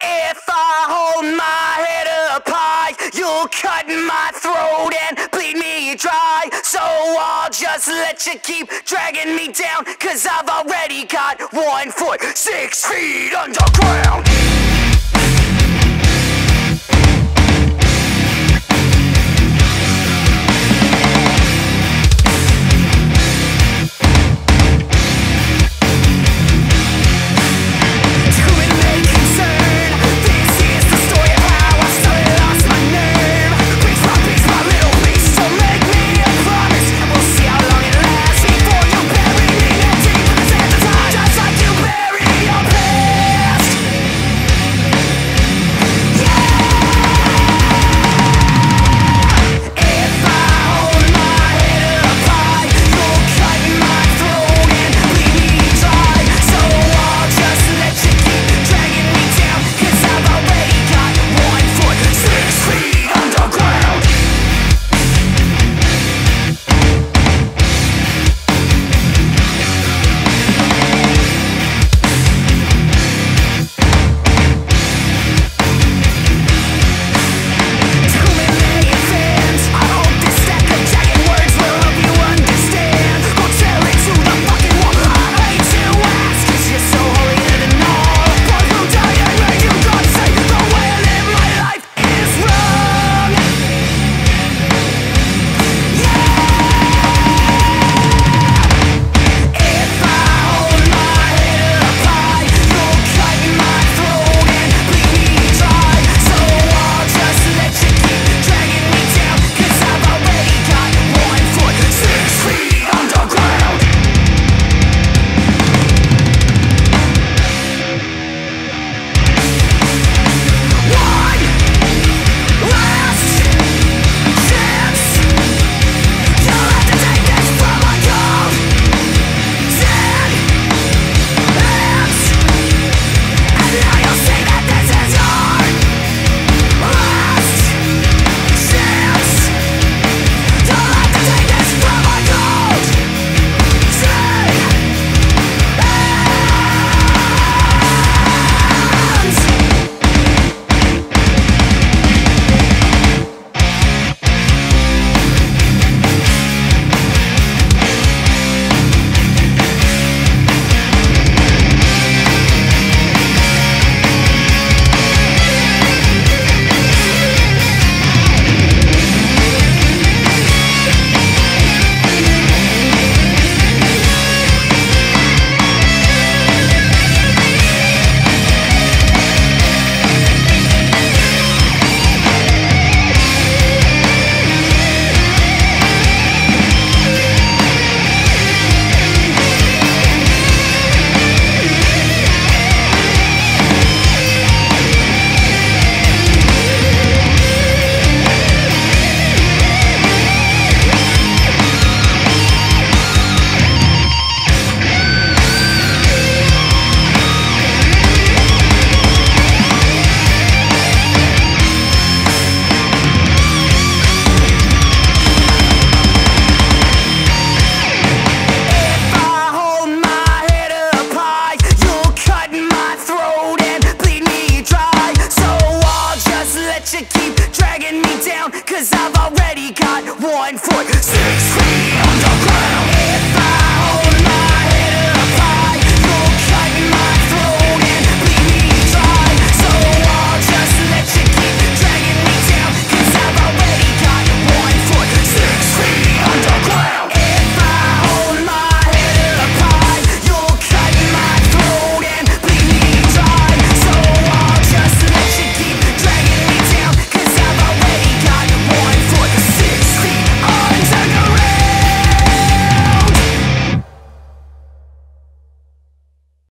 If I hold my head up high, you'll cut my throat and bleed me dry. So I'll just let you keep dragging me down, cause I've already got one foot six feet underground.